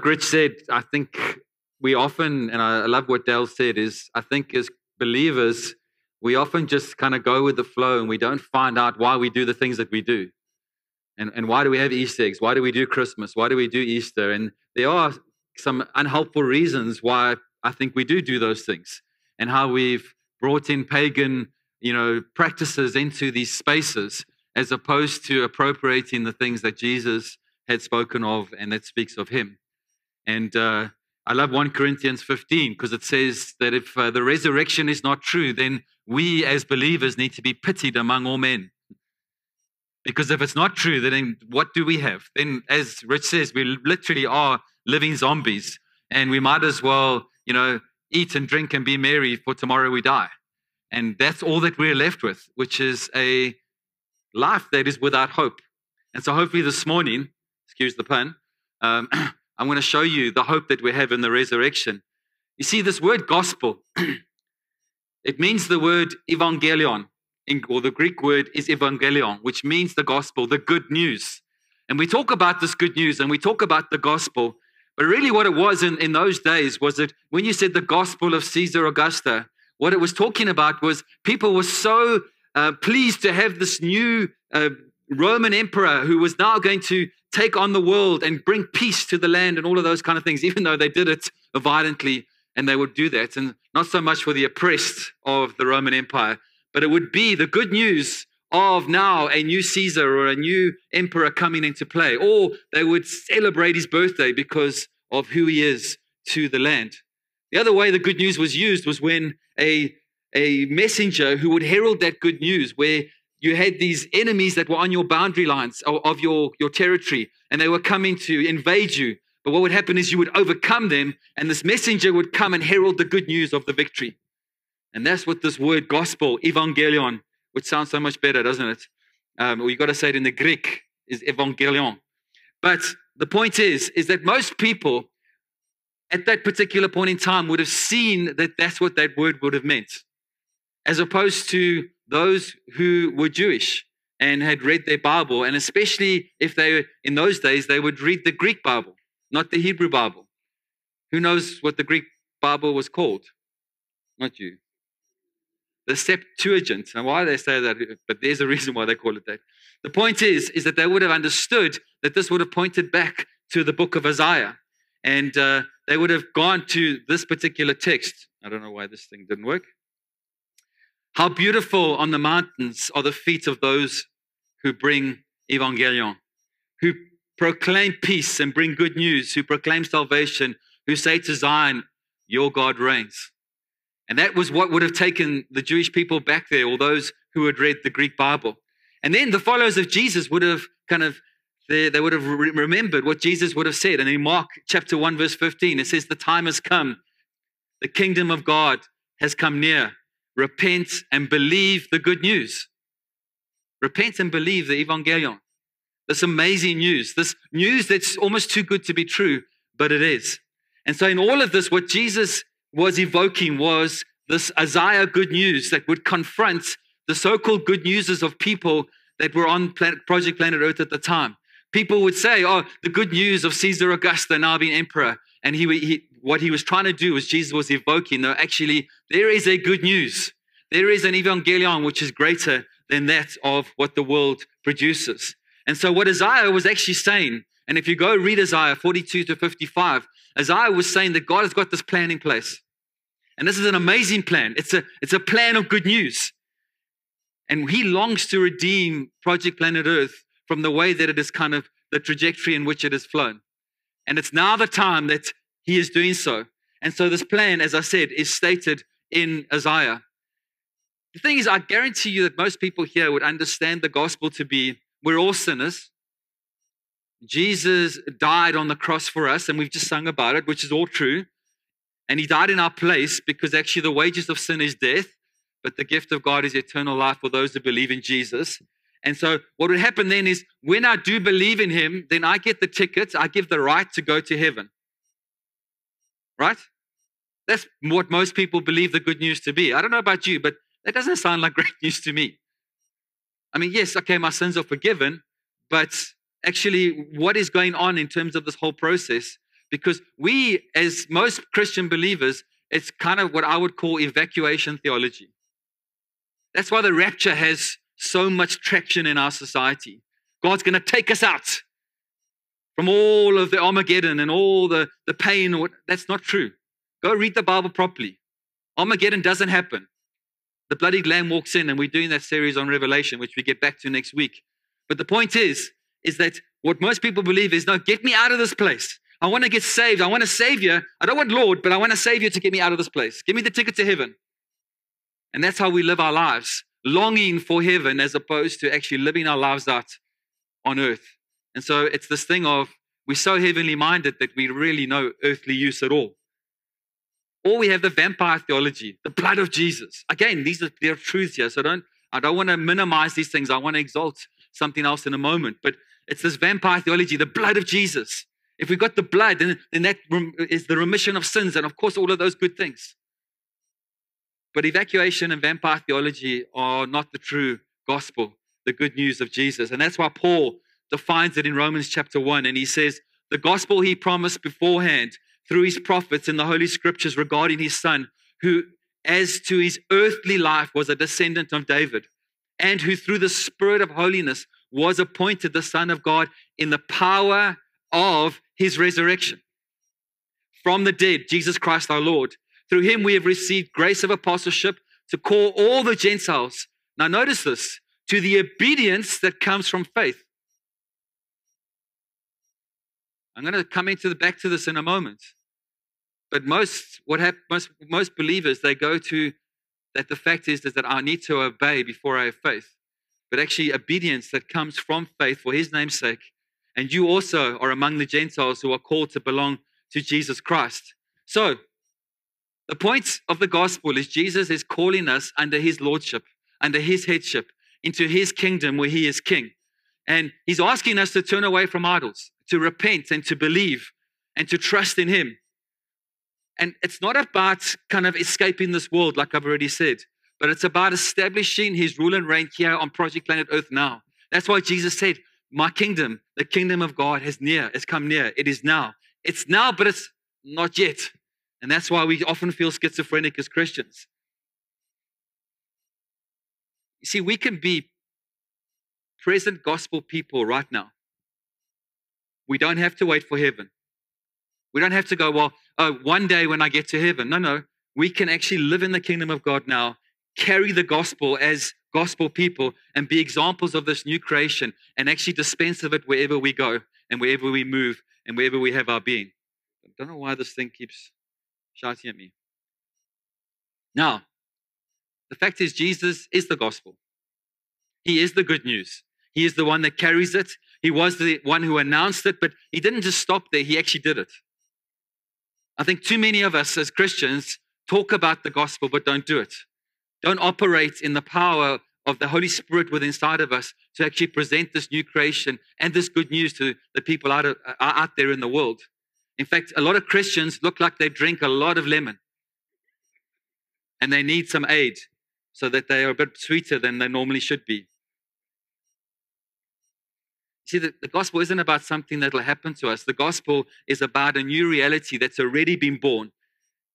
like Rich said, I think we often, and I love what Dale said, is I think as believers, we often just kind of go with the flow and we don't find out why we do the things that we do. And, and why do we have Easter eggs? Why do we do Christmas? Why do we do Easter? And there are some unhelpful reasons why I think we do do those things and how we've brought in pagan, you know, practices into these spaces as opposed to appropriating the things that Jesus had spoken of and that speaks of him. And uh, I love 1 Corinthians 15 because it says that if uh, the resurrection is not true, then we as believers need to be pitied among all men. Because if it's not true, then what do we have? Then, as Rich says, we literally are living zombies, and we might as well, you know, eat and drink and be merry for tomorrow we die. And that's all that we're left with, which is a life that is without hope. And so, hopefully, this morning, excuse the pun, um, I'm going to show you the hope that we have in the resurrection. You see, this word gospel, it means the word evangelion, or the Greek word is evangelion, which means the gospel, the good news. And we talk about this good news and we talk about the gospel, but really what it was in, in those days was that when you said the gospel of Caesar Augusta, what it was talking about was people were so uh, pleased to have this new uh, Roman emperor who was now going to take on the world and bring peace to the land and all of those kind of things, even though they did it violently and they would do that. And not so much for the oppressed of the Roman Empire, but it would be the good news of now a new Caesar or a new emperor coming into play. Or they would celebrate his birthday because of who he is to the land. The other way the good news was used was when a, a messenger who would herald that good news, where you had these enemies that were on your boundary lines of, your, your territory, and they were coming to invade you. But what would happen is you would overcome them, and this messenger would come and herald the good news of the victory. And that's what this word gospel, evangelion, which sounds so much better, doesn't it? Um, well, you got to say it in the Greek, is evangelion. But the point is, is that most people at that particular point in time would have seen that that's what that word would have meant, as opposed to those who were Jewish and had read their Bible, and especially if they, in those days, they would read the Greek Bible, not the Hebrew Bible. Who knows what the Greek Bible was called? Not you. The Septuagint. And why they say that, but there's a reason why they call it that. The point is, is that they would have understood that this would have pointed back to the book of Isaiah. And uh, they would have gone to this particular text. I don't know why this thing didn't work. How beautiful on the mountains are the feet of those who bring evangelion, who proclaim peace and bring good news, who proclaim salvation, who say to Zion, Your God reigns. And that was what would have taken the Jewish people back there, or those who had read the Greek Bible. And then the followers of Jesus would have kind of, they, they would have re- remembered what Jesus would have said. And in Mark chapter 1, verse 15, it says, The time has come, the kingdom of God has come near repent and believe the good news. Repent and believe the evangelion. This amazing news, this news that's almost too good to be true, but it is. And so, in all of this, what Jesus was evoking was this Isaiah good news that would confront the so called good newses of people that were on planet, Project Planet Earth at the time. People would say, Oh, the good news of Caesar Augusta now being emperor. And he, he, what he was trying to do was Jesus was evoking, no, actually, there is a good news. There is an evangelion which is greater than that of what the world produces. And so, what Isaiah was actually saying, and if you go read Isaiah 42 to 55, Isaiah was saying that God has got this plan in place. And this is an amazing plan. It's a, it's a plan of good news. And he longs to redeem Project Planet Earth from the way that it is kind of the trajectory in which it has flown. And it's now the time that he is doing so. And so this plan, as I said, is stated in Isaiah. The thing is, I guarantee you that most people here would understand the gospel to be we're all sinners. Jesus died on the cross for us, and we've just sung about it, which is all true. And he died in our place because actually the wages of sin is death, but the gift of God is eternal life for those who believe in Jesus. And so, what would happen then is when I do believe in him, then I get the ticket, I give the right to go to heaven. Right? That's what most people believe the good news to be. I don't know about you, but that doesn't sound like great news to me. I mean, yes, okay, my sins are forgiven, but actually, what is going on in terms of this whole process? because we, as most Christian believers, it's kind of what I would call evacuation theology. That's why the rapture has so much traction in our society. God's going to take us out from all of the Armageddon and all the, the pain. That's not true. Go read the Bible properly. Armageddon doesn't happen. The bloody lamb walks in, and we're doing that series on Revelation, which we get back to next week. But the point is, is that what most people believe is, no, get me out of this place. I want to get saved. I want a savior. I don't want Lord, but I want a savior to get me out of this place. Give me the ticket to heaven. And that's how we live our lives, longing for heaven as opposed to actually living our lives out on earth. And so it's this thing of we're so heavenly minded that we really no earthly use at all. Or we have the vampire theology, the blood of Jesus. Again, these are their truths here. So don't I don't want to minimize these things. I want to exalt something else in a moment. But it's this vampire theology, the blood of Jesus. If we've got the blood, then, then that is the remission of sins, and of course, all of those good things. But evacuation and vampire theology are not the true gospel, the good news of Jesus. And that's why Paul defines it in Romans chapter 1. And he says, The gospel he promised beforehand through his prophets in the Holy Scriptures regarding his son, who, as to his earthly life, was a descendant of David, and who through the Spirit of holiness was appointed the Son of God in the power of his resurrection from the dead, Jesus Christ our Lord. Through him we have received grace of apostleship to call all the Gentiles. Now, notice this to the obedience that comes from faith. I'm going to come into the back to this in a moment. But most what hap- most most believers they go to that the fact is, is that I need to obey before I have faith. But actually, obedience that comes from faith for his name's sake and you also are among the Gentiles who are called to belong to Jesus Christ. So, the point of the gospel is Jesus is calling us under his lordship, under his headship, into his kingdom where he is king. And he's asking us to turn away from idols, to repent and to believe and to trust in him. And it's not about kind of escaping this world, like I've already said, but it's about establishing his rule and reign here on Project Planet Earth now. That's why Jesus said, my kingdom, the kingdom of God has near, has come near. It is now. It's now, but it's not yet. And that's why we often feel schizophrenic as Christians. You see, we can be present gospel people right now. We don't have to wait for heaven. We don't have to go, well, oh, one day when I get to heaven. No, no. We can actually live in the kingdom of God now, carry the gospel as gospel people and be examples of this new creation and actually dispense of it wherever we go and wherever we move and wherever we have our being. I don't know why this thing keeps shouting at me. Now, the fact is, Jesus is the gospel. He is the good news. He is the one that carries it. He was the one who announced it, but he didn't just stop there, he actually did it. I think too many of us as Christians talk about the gospel but don't do it don't operate in the power of the Holy Spirit within inside of us to actually present this new creation and this good news to the people out, of, uh, out there in the world. In fact, a lot of Christians look like they drink a lot of lemon and they need some aid so that they are a bit sweeter than they normally should be. See, the, the gospel isn't about something that will happen to us. The gospel is about a new reality that's already been born.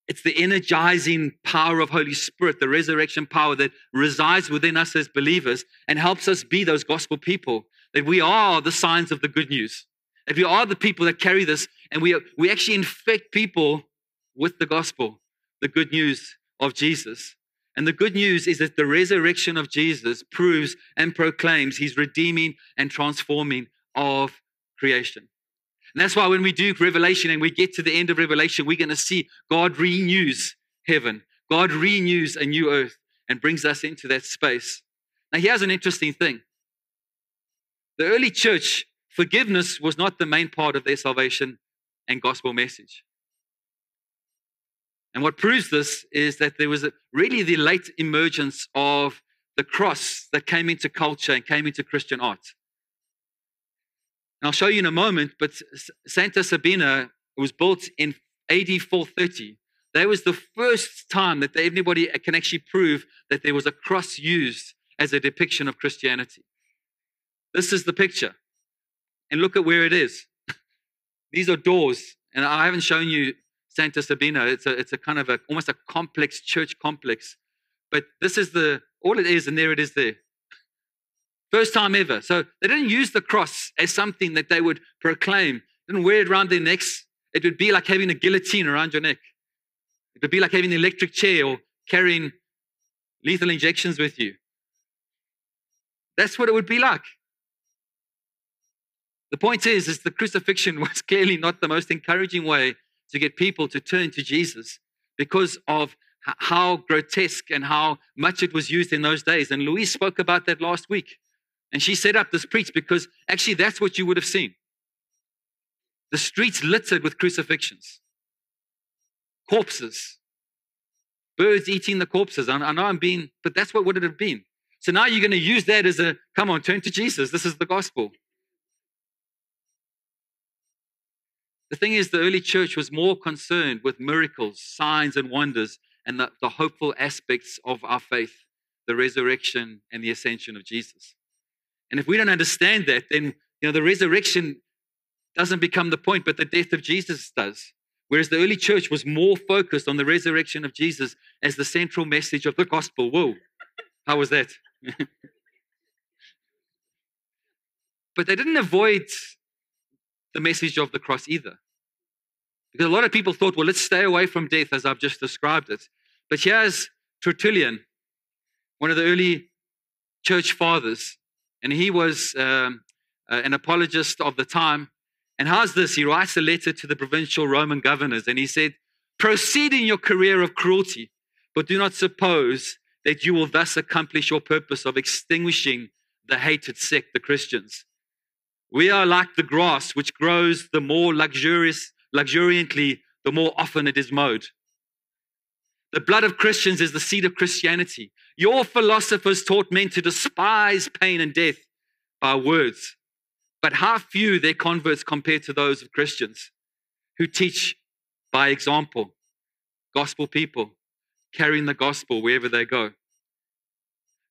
It's the energizing power of Holy Spirit, the resurrection power that resides within us as believers and helps us be those gospel people. That we are the signs of the good news. That we are the people that carry this and we, we actually infect people with the gospel, the good news of Jesus. And the good news is that the resurrection of Jesus proves and proclaims his redeeming and transforming of creation. And that's why when we do Revelation and we get to the end of Revelation, we're going to see God renews heaven. God renews a new earth and brings us into that space. Now, here's an interesting thing the early church, forgiveness was not the main part of their salvation and gospel message. And what proves this is that there was a, really the late emergence of the cross that came into culture and came into Christian art. And I'll show you in a moment, but Santa Sabina was built in AD 430. That was the first time that anybody can actually prove that there was a cross used as a depiction of Christianity. This is the picture. And look at where it is. These are doors. And I haven't shown you Santa Sabina. It's a, it's a kind of a, almost a complex church complex. But this is the, all it is, and there it is there. First time ever. So they didn't use the cross as something that they would proclaim. They didn't wear it around their necks. It would be like having a guillotine around your neck. It would be like having an electric chair or carrying lethal injections with you. That's what it would be like. The point is, is the crucifixion was clearly not the most encouraging way to get people to turn to Jesus because of how grotesque and how much it was used in those days. And Louise spoke about that last week. And she set up this preach because actually that's what you would have seen. The streets littered with crucifixions, corpses, birds eating the corpses. I, know I'm being, but that's what would it have been. So now you're going to use that as a come on, turn to Jesus. This is the gospel. The thing is, the early church was more concerned with miracles, signs, and wonders, and the, the hopeful aspects of our faith, the resurrection and the ascension of Jesus. And if we don't understand that, then you know the resurrection doesn't become the point, but the death of Jesus does. Whereas the early church was more focused on the resurrection of Jesus as the central message of the gospel. Whoa, how was that? but they didn't avoid the message of the cross either. Because a lot of people thought, well, let's stay away from death as I've just described it. But here's Tertullian, one of the early church fathers, and he was um, uh, an apologist of the time. And how's this? He writes a letter to the provincial Roman governors and he said, Proceed in your career of cruelty, but do not suppose that you will thus accomplish your purpose of extinguishing the hated sect, the Christians. We are like the grass which grows the more luxurious, luxuriantly, the more often it is mowed. The blood of Christians is the seed of Christianity. Your philosophers taught men to despise pain and death by words, but how few their converts compared to those of Christians who teach by example, gospel people, carrying the gospel wherever they go.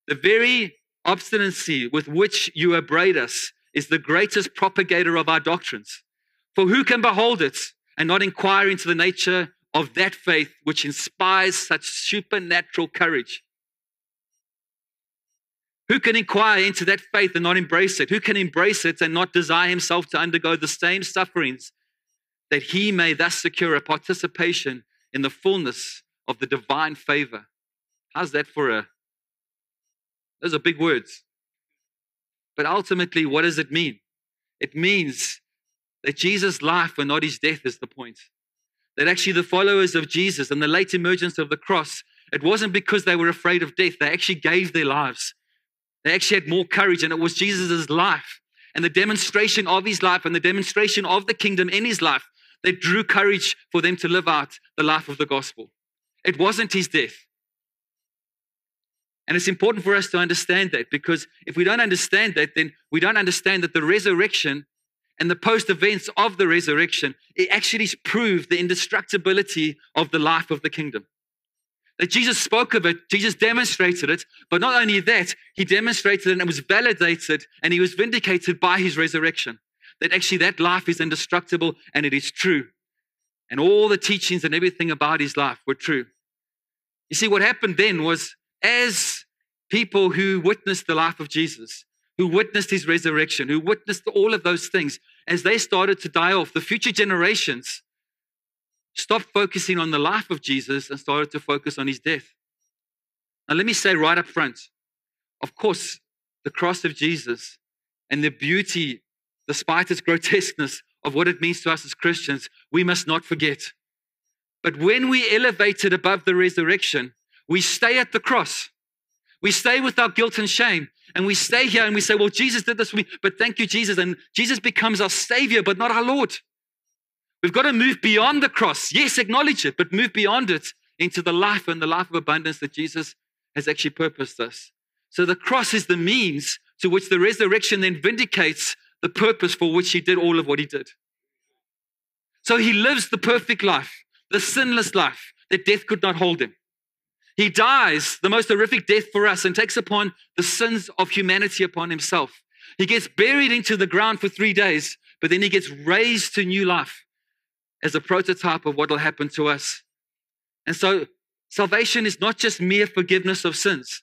The very obstinacy with which you upbraid us is the greatest propagator of our doctrines. For who can behold it and not inquire into the nature of that faith which inspires such supernatural courage? Who can inquire into that faith and not embrace it? Who can embrace it and not desire himself to undergo the same sufferings that he may thus secure a participation in the fullness of the divine favor? How's that for a? Those are big words. But ultimately, what does it mean? It means that Jesus' life and not his death is the point. That actually the followers of Jesus and the late emergence of the cross, it wasn't because they were afraid of death. They actually gave their lives they actually had more courage, and it was Jesus' life and the demonstration of his life and the demonstration of the kingdom in his life that drew courage for them to live out the life of the gospel. It wasn't his death. And it's important for us to understand that because if we don't understand that, then we don't understand that the resurrection and the post events of the resurrection, it actually proved the indestructibility of the life of the kingdom. That Jesus spoke of it, Jesus demonstrated it, but not only that, he demonstrated it and it was validated and he was vindicated by his resurrection. That actually that life is indestructible and it is true. And all the teachings and everything about his life were true. You see, what happened then was as people who witnessed the life of Jesus, who witnessed his resurrection, who witnessed all of those things, as they started to die off, the future generations stopped focusing on the life of Jesus and started to focus on his death. Now, let me say right up front of course, the cross of Jesus and the beauty, despite its grotesqueness, of what it means to us as Christians, we must not forget. But when we elevate it above the resurrection, we stay at the cross. We stay with our guilt and shame. And we stay here and we say, Well, Jesus did this for me, but thank you, Jesus. And Jesus becomes our Savior, but not our Lord. We've got to move beyond the cross. Yes, acknowledge it, but move beyond it into the life and the life of abundance that Jesus has actually purposed us. So the cross is the means to which the resurrection then vindicates the purpose for which he did all of what he did. So he lives the perfect life, the sinless life that death could not hold him. He dies the most horrific death for us and takes upon the sins of humanity upon himself. He gets buried into the ground for three days, but then he gets raised to new life as a prototype of what will happen to us. And so salvation is not just mere forgiveness of sins.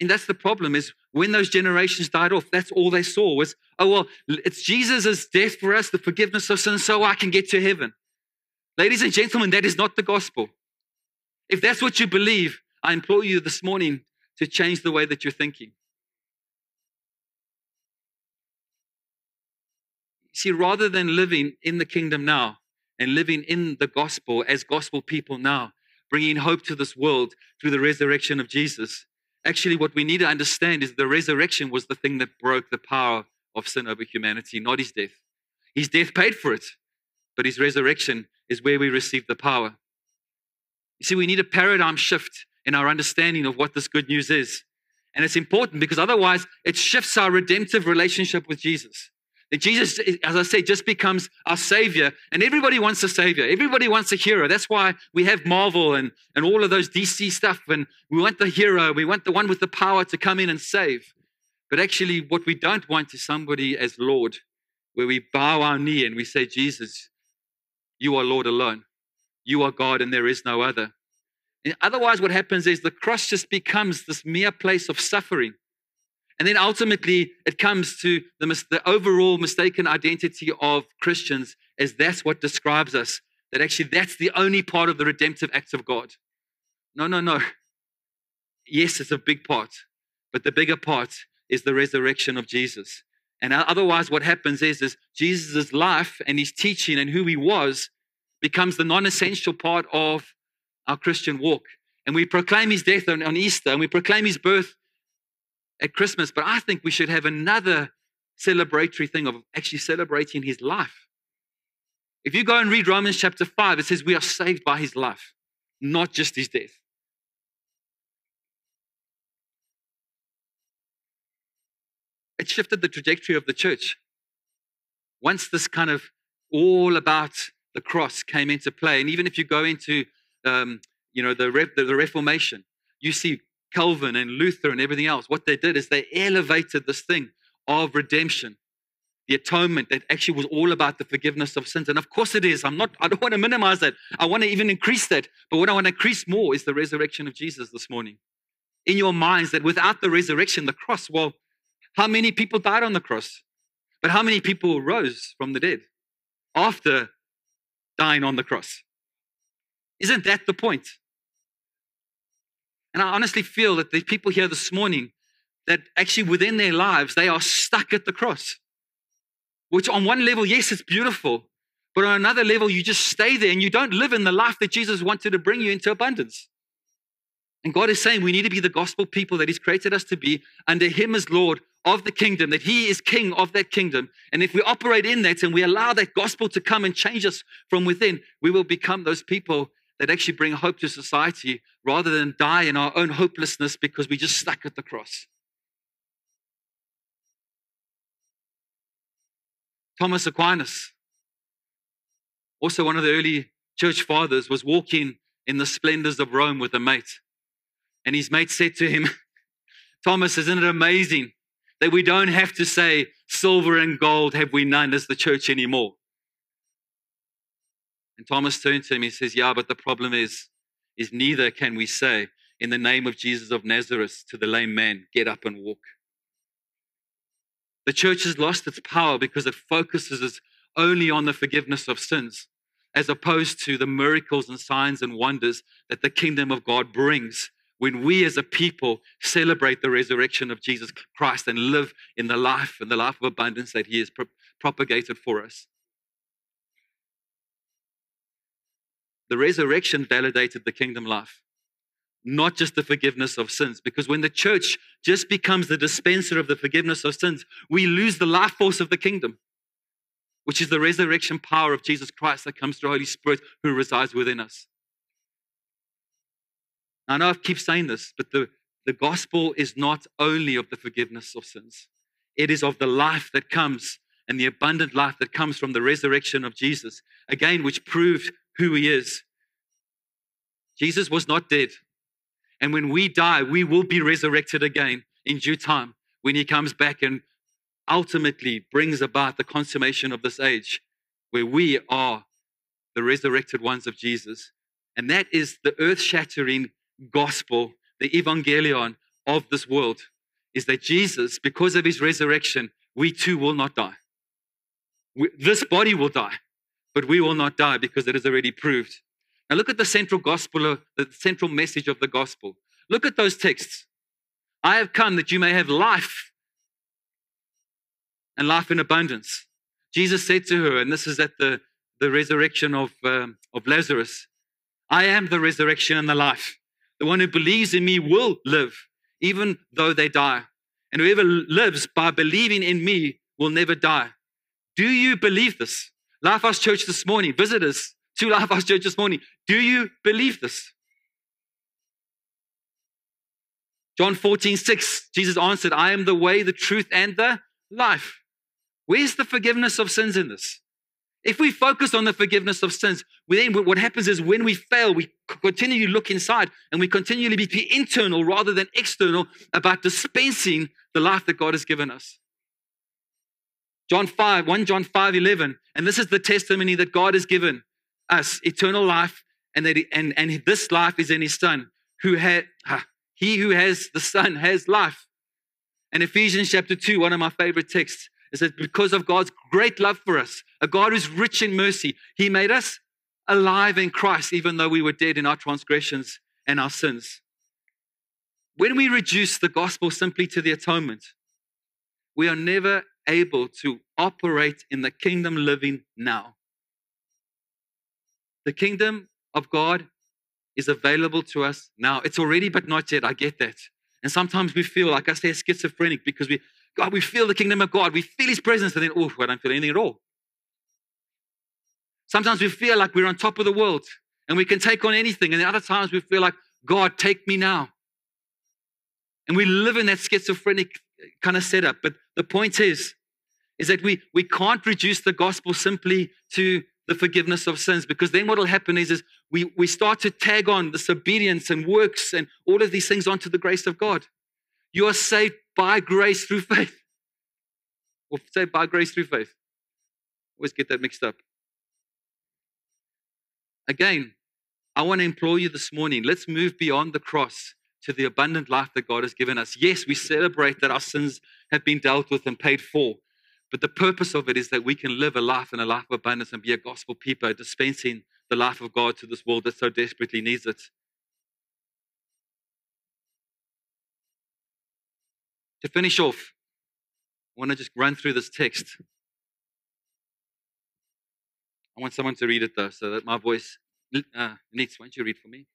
And that's the problem is when those generations died off, that's all they saw was, oh, well, it's Jesus' death for us, the forgiveness of sins, so I can get to heaven. Ladies and gentlemen, that is not the gospel. If that's what you believe, I implore you this morning to change the way that you're thinking. See, rather than living in the kingdom now and living in the gospel as gospel people now, bringing hope to this world through the resurrection of Jesus, actually, what we need to understand is the resurrection was the thing that broke the power of sin over humanity, not his death. His death paid for it, but his resurrection is where we receive the power. You see, we need a paradigm shift in our understanding of what this good news is. And it's important because otherwise it shifts our redemptive relationship with Jesus. That Jesus, as I say, just becomes our savior. And everybody wants a savior. Everybody wants a hero. That's why we have Marvel and, and all of those DC stuff. And we want the hero. We want the one with the power to come in and save. But actually, what we don't want is somebody as Lord, where we bow our knee and we say, Jesus, you are Lord alone. You are God and there is no other. Otherwise, what happens is the cross just becomes this mere place of suffering. And then ultimately, it comes to the, the overall mistaken identity of Christians as that's what describes us. That actually, that's the only part of the redemptive acts of God. No, no, no. Yes, it's a big part, but the bigger part is the resurrection of Jesus. And otherwise, what happens is, is Jesus' life and his teaching and who he was becomes the non essential part of our Christian walk. And we proclaim his death on, on Easter and we proclaim his birth at Christmas, but I think we should have another celebratory thing of actually celebrating his life. If you go and read Romans chapter 5, it says we are saved by his life, not just his death. It shifted the trajectory of the church. Once this kind of all about the cross came into play, and even if you go into um, you know the, the, the Reformation, you see Calvin and Luther and everything else, what they did is they elevated this thing of redemption, the atonement that actually was all about the forgiveness of sins. And of course it is. I'm not, I don't want to minimize that. I want to even increase that. But what I want to increase more is the resurrection of Jesus this morning. In your minds, that without the resurrection, the cross, well, how many people died on the cross? But how many people rose from the dead after dying on the cross? Isn't that the point? And I honestly feel that the people here this morning that actually within their lives, they are stuck at the cross. Which on one level, yes, it's beautiful. But on another level, you just stay there and you don't live in the life that Jesus wanted to bring you into abundance. And God is saying we need to be the gospel people that He's created us to be under Him as Lord of the kingdom, that He is King of that kingdom. And if we operate in that and we allow that gospel to come and change us from within, we will become those people that actually bring hope to society rather than die in our own hopelessness because we just stuck at the cross. Thomas Aquinas, also one of the early church fathers, was walking in the splendors of Rome with a mate. And his mate said to him, Thomas, isn't it amazing that we don't have to say, silver and gold have we none as the church anymore? And Thomas turned to him. He says, Yeah, but the problem is, is neither can we say, in the name of Jesus of Nazareth, to the lame man, get up and walk. The church has lost its power because it focuses only on the forgiveness of sins, as opposed to the miracles and signs and wonders that the kingdom of God brings when we as a people celebrate the resurrection of Jesus Christ and live in the life and the life of abundance that He has pro- propagated for us. The resurrection validated the kingdom life, not just the forgiveness of sins. Because when the church just becomes the dispenser of the forgiveness of sins, we lose the life force of the kingdom, which is the resurrection power of Jesus Christ that comes through Holy Spirit who resides within us. I know I keep saying this, but the, the gospel is not only of the forgiveness of sins, it is of the life that comes and the abundant life that comes from the resurrection of Jesus, again, which proved who he is. Jesus was not dead. And when we die, we will be resurrected again in due time when he comes back and ultimately brings about the consummation of this age. where we are the resurrected ones of Jesus. And that is the earth shattering gospel, the evangelion of this world, is that Jesus, because of his resurrection, we too will not die. We, this body will die, but we will not die because it is already proved. Now look at the central gospel, the central message of the gospel. Look at those texts. I have come that you may have life and life in abundance. Jesus said to her, and this is at the, the resurrection of, um, of Lazarus I am the resurrection and the life. The one who believes in me will live, even though they die. And whoever lives by believing in me will never die. Do you believe this? Lifehouse Church this morning, visitors to Lifehouse Church this morning, do you believe this? John 14, 6, Jesus answered, I am the way, the truth, and the life. Where's the forgiveness of sins in this? If we focus on the forgiveness of sins, then what happens is when we fail, we continually look inside and we continually be internal rather than external about dispensing the life that God has given us. John 5, 1 John 5, 11. And this is the testimony that God has given us eternal life, and that he, and, and this life is in his Son, who had he who has the Son has life. And Ephesians chapter 2, one of my favorite texts, is that because of God's great love for us, a God who's rich in mercy, He made us alive in Christ, even though we were dead in our transgressions and our sins. When we reduce the gospel simply to the atonement, we are never able to operate in the kingdom living now. The kingdom of God is available to us now. It's already, but not yet. I get that. And sometimes we feel, like I say, schizophrenic because we God, we feel the kingdom of God. We feel his presence, and then, oh, I don't feel anything at all. Sometimes we feel like we're on top of the world and we can take on anything. And other times we feel like, God, take me now. And we live in that schizophrenic kind of setup. But the point is, is that we, we can't reduce the gospel simply to the forgiveness of sins because then what will happen is, is we, we start to tag on this obedience and works and all of these things onto the grace of God. You are saved by grace through faith. Or say by grace through faith. Always get that mixed up. Again, I want to implore you this morning let's move beyond the cross to the abundant life that God has given us. Yes, we celebrate that our sins have been dealt with and paid for. But the purpose of it is that we can live a life and a life of abundance and be a gospel people, dispensing the life of God to this world that so desperately needs it. To finish off, I want to just run through this text. I want someone to read it though, so that my voice. Uh, Nitz, why don't you read for me?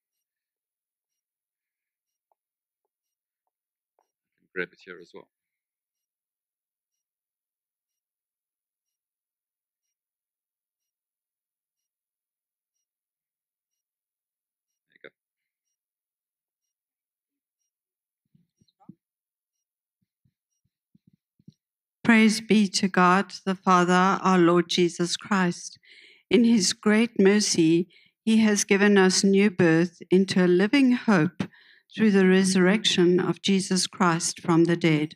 grab it here as well. Praise be to God, the Father, our Lord Jesus Christ. In his great mercy, he has given us new birth into a living hope through the resurrection of Jesus Christ from the dead,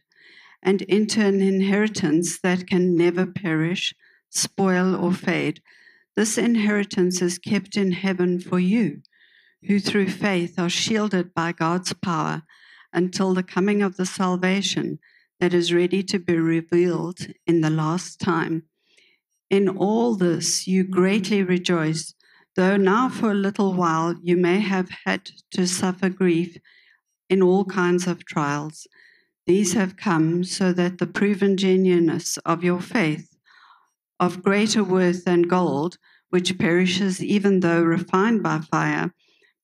and into an inheritance that can never perish, spoil, or fade. This inheritance is kept in heaven for you, who through faith are shielded by God's power until the coming of the salvation that is ready to be revealed in the last time. In all this you greatly rejoice, though now for a little while you may have had to suffer grief in all kinds of trials. These have come so that the proven genuineness of your faith, of greater worth than gold, which perishes even though refined by fire,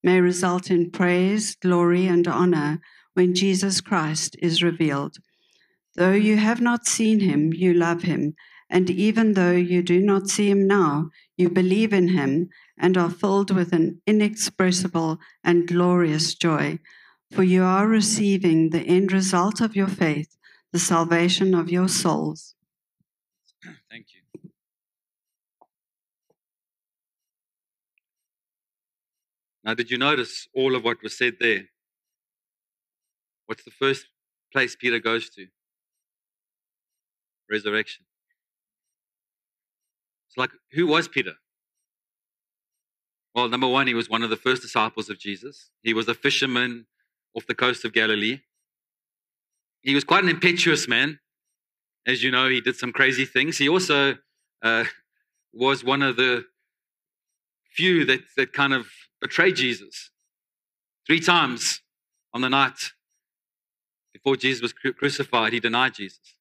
may result in praise, glory, and honor when Jesus Christ is revealed. Though you have not seen him, you love him. And even though you do not see him now, you believe in him and are filled with an inexpressible and glorious joy. For you are receiving the end result of your faith, the salvation of your souls. Thank you. Now, did you notice all of what was said there? What's the first place Peter goes to? Resurrection. So, like, who was Peter? Well, number one, he was one of the first disciples of Jesus. He was a fisherman off the coast of Galilee. He was quite an impetuous man. As you know, he did some crazy things. He also uh, was one of the few that, that kind of betrayed Jesus. Three times on the night before Jesus was cru- crucified, he denied Jesus.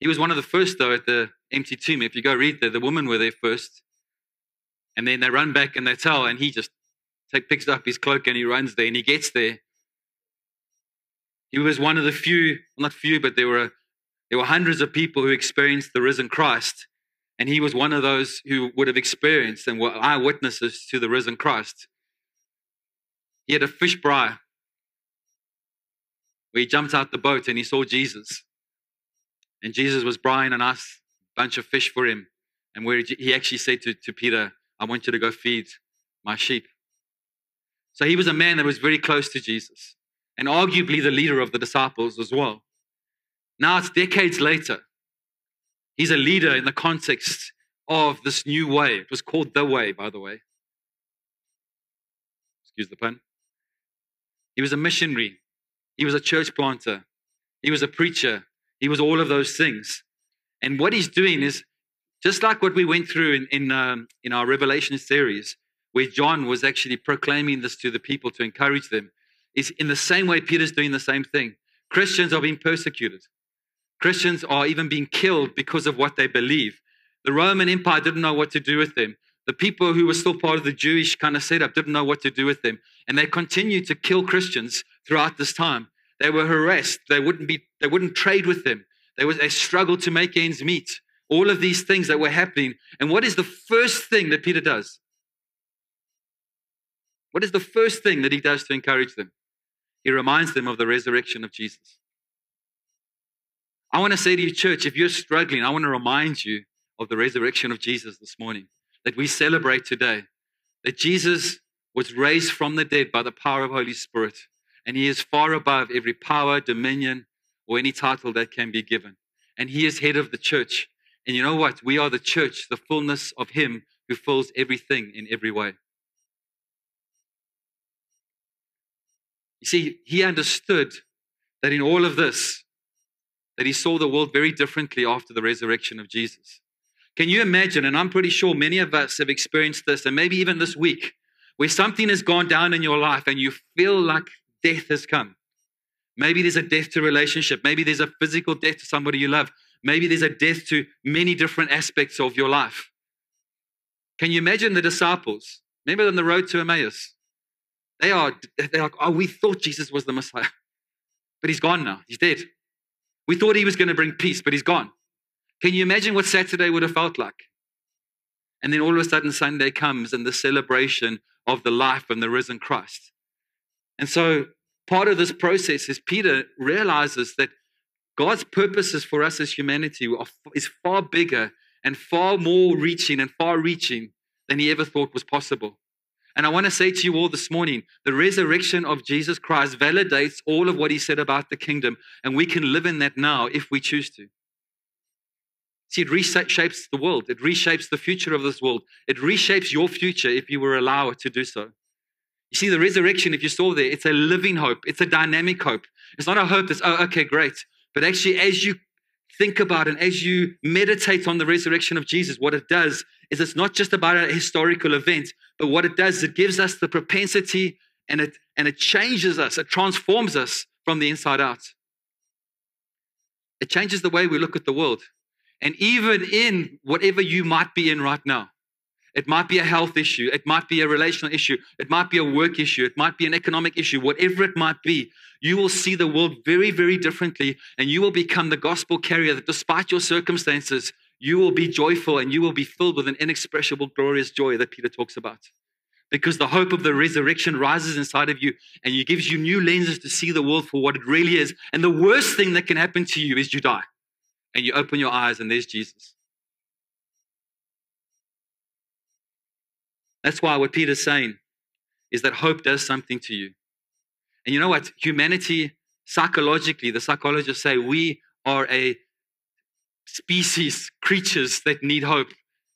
He was one of the first, though, at the empty tomb. If you go read there, the women were there first. And then they run back and they tell, and he just take, picks up his cloak and he runs there and he gets there. He was one of the few, not few, but there were, there were hundreds of people who experienced the risen Christ. And he was one of those who would have experienced and were eyewitnesses to the risen Christ. He had a fish braai where he jumped out the boat and he saw Jesus. And Jesus was braaiing a bunch of fish for him. And where he actually said to, to Peter, I want you to go feed my sheep. So he was a man that was very close to Jesus and arguably the leader of the disciples as well. Now it's decades later. He's a leader in the context of this new way. It was called the way, by the way. Excuse the pun. He was a missionary. He was a church planter. He was a preacher. He was all of those things. And what he's doing is just like what we went through in, in, um, in our Revelation series, where John was actually proclaiming this to the people to encourage them, is in the same way Peter's doing the same thing. Christians are being persecuted. Christians are even being killed because of what they believe. The Roman Empire didn't know what to do with them. The people who were still part of the Jewish kind of setup didn't know what to do with them. And they continued to kill Christians throughout this time. They were harassed. They wouldn't be, they wouldn't trade with them. There was a struggle to make ends meet. All of these things that were happening. And what is the first thing that Peter does? What is the first thing that he does to encourage them? He reminds them of the resurrection of Jesus. I want to say to you, church, if you're struggling, I want to remind you of the resurrection of Jesus this morning that we celebrate today. That Jesus was raised from the dead by the power of Holy Spirit, and he is far above every power, dominion, or any title that can be given. And he is head of the church. And you know what? We are the church, the fullness of him who fills everything in every way. You see, he understood that in all of this, that he saw the world very differently after the resurrection of Jesus. Can you imagine? And I'm pretty sure many of us have experienced this, and maybe even this week, where something has gone down in your life and you feel like death has come. Maybe there's a death to relationship. Maybe there's a physical death to somebody you love. Maybe there's a death to many different aspects of your life. Can you imagine the disciples? Remember on the road to Emmaus? They are they're like, oh, we thought Jesus was the Messiah, but he's gone now. He's dead. We thought he was going to bring peace, but he's gone. Can you imagine what Saturday would have felt like? And then all of a sudden, Sunday comes and the celebration of the life and the risen Christ. And so, part of this process is Peter realizes that God's purposes for us as humanity are, is far bigger and far more reaching and far reaching than he ever thought was possible. And I want to say to you all this morning the resurrection of Jesus Christ validates all of what he said about the kingdom, and we can live in that now if we choose to. See, it reshapes the world, it reshapes the future of this world, it reshapes your future if you were allowed to do so. You see, the resurrection, if you saw there, it's a living hope, it's a dynamic hope. It's not a hope that's, oh, okay, great. But actually, as you think about and as you meditate on the resurrection of Jesus, what it does is it's not just about a historical event, but what it does it gives us the propensity and it and it changes us, it transforms us from the inside out. It changes the way we look at the world. And even in whatever you might be in right now, it might be a health issue, it might be a relational issue, it might be a work issue, it might be an economic issue, whatever it might be, you will see the world very, very differently. And you will become the gospel carrier that despite your circumstances, you will be joyful and you will be filled with an inexpressible, glorious joy that Peter talks about. Because the hope of the resurrection rises inside of you and it gives you new lenses to see the world for what it really is. And the worst thing that can happen to you is you die. And you open your eyes and there's Jesus. That's why what Peter's saying is that hope does something to you. And you know what? Humanity, psychologically, the psychologists say we are a species, creatures that need hope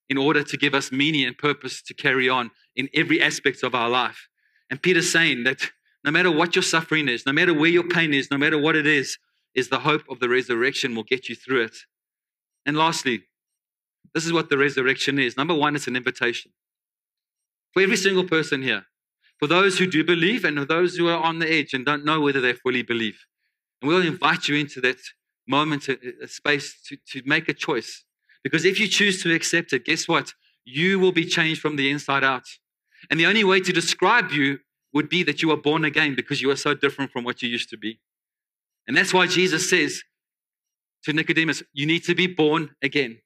in order to give us meaning and purpose to carry on in every aspect of our life. And Peter's saying that no matter what your suffering is, no matter where your pain is, no matter what it is, is the hope of the resurrection will get you through it. And lastly, this is what the resurrection is. Number one, it's an invitation. For every single person here, for those who do believe and for those who are on the edge and don't know whether they fully believe. And we'll invite you into that moment, a space to, to make a choice. Because if you choose to accept it, guess what? You will be changed from the inside out. And the only way to describe you would be that you are born again because you are so different from what you used to be. And that's why Jesus says to Nicodemus, You need to be born again.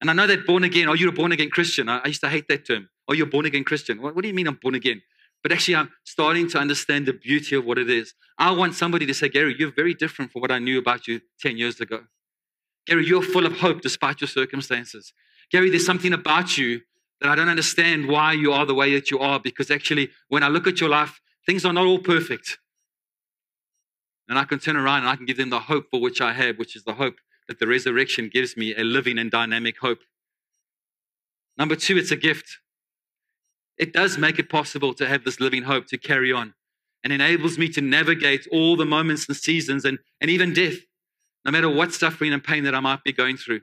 And I know that born again, are you're a born again Christian? I, used to hate that term. Oh, are you a born again Christian? What, what do you mean I'm born again? But actually, I'm starting to understand the beauty of what it is. I want somebody to say, Gary, you're very different from what I knew about you 10 years ago. Gary, you're full of hope despite your circumstances. Gary, there's something about you that I don't understand why you are the way that you are because actually, when I look at your life, things are not all perfect. And I can turn around and I can give them the hope for which I have, which is the hope that the resurrection gives me a living and dynamic hope. Number two, it's a gift it does make it possible to have this living hope to carry on and enables me to navigate all the moments and seasons and, and even death, no matter what suffering and pain that I might be going through.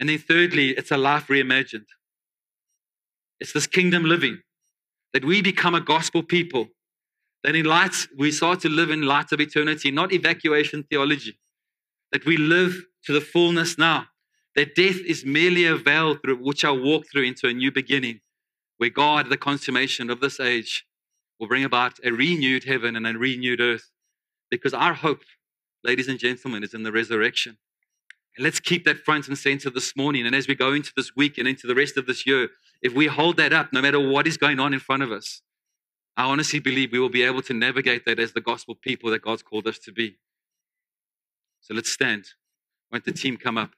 And then, thirdly, it's a life reimagined. It's this kingdom living that we become a gospel people, that in light, we start to live in light of eternity, not evacuation theology, that we live to the fullness now, that death is merely a veil through which I walk through into a new beginning where God, the consummation of this age, will bring about a renewed heaven and a renewed earth. Because our hope, ladies and gentlemen, is in the resurrection. And let's keep that front and center this morning. And as we go into this week and into the rest of this year, if we hold that up, no matter what is going on in front of us, I honestly believe we will be able to navigate that as the gospel people that God's called us to be. So let's stand. Won't the team come up?